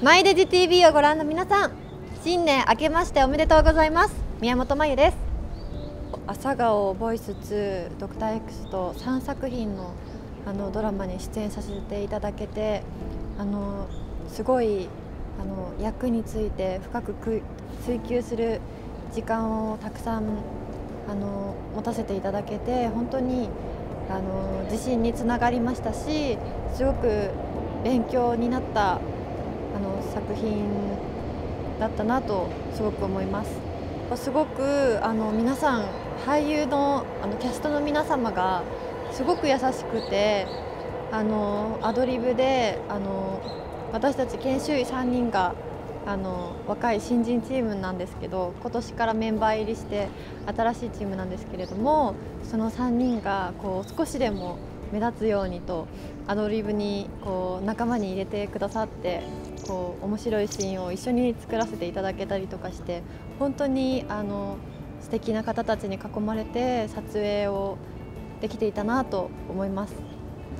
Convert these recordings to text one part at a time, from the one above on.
マイデジ TV をご覧の皆さん新年明けましておめでとうございます。宮本真由です。朝顔ボイス2ドクター X と3作品のあのドラマに出演させていただけてあのすごいあの役について深く追求する時間をたくさんあの持たせていただけて本当にあの自信につながりましたしすごく勉強になった作品だったなとすごく思います。すごくあの皆さん俳優のあのキャストの皆様がすごく優しくてあのアドリブであの私たち研修医3人があの若い新人チームなんですけど今年からメンバー入りして新しいチームなんですけれどもその3人がこう少しでも目立つようにとアドリブにこう仲間に入れてくださってこう面白いシーンを一緒に作らせていただけたりとかして本当にあの素敵な方たちに囲まれて撮影をできていたなと思います。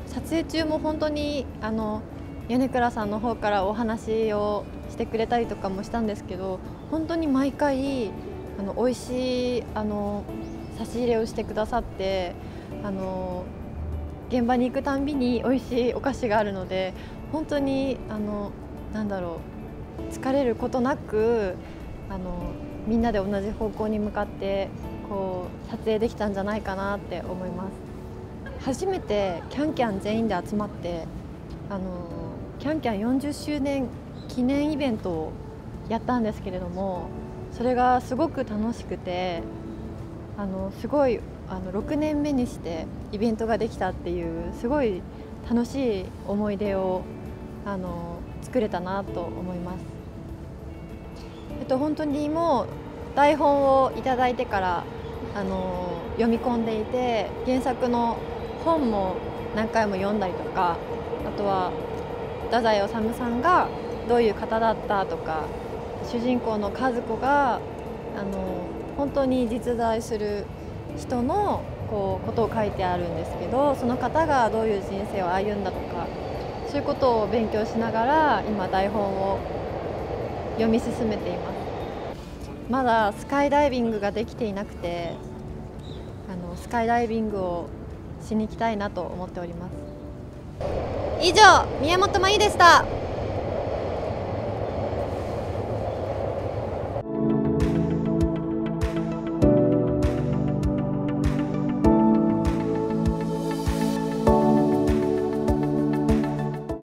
撮影中も本当にあの米倉さんの方からお話をしてくれたりとかもしたんですけど本当に毎回あの美味しいあの差し入れをしてくださってあの現場に行くたんびに美味しいお菓子があるので本当にあのなんだろう疲れることなくあのみんなで同じ方向に向かってこう撮影できたんじゃないかなって思います。初めてキャンキャン全員で集まってあのキャンキャン40周年記念イベントをやったんですけれどもそれがすごく楽しくてあのすごいあの6年目にしてイベントができたっていうすごい楽しい思い出をあの作れたなと思います。えっと、本当にもう台本をいただいてからあの読み込んでいて原作の本も何回も読んだりとかあとは太宰治さんがどういう方だったとか主人公の和子があの本当に実在する人のこうことを書いてあるんですけどその方がどういう人生を歩んだとかそういうことを勉強しながら今台本を読み進めています。まだスカイダイビングができていなくてあのスカイダイビングをしに行きたいなと思っております。以上宮本真由でした。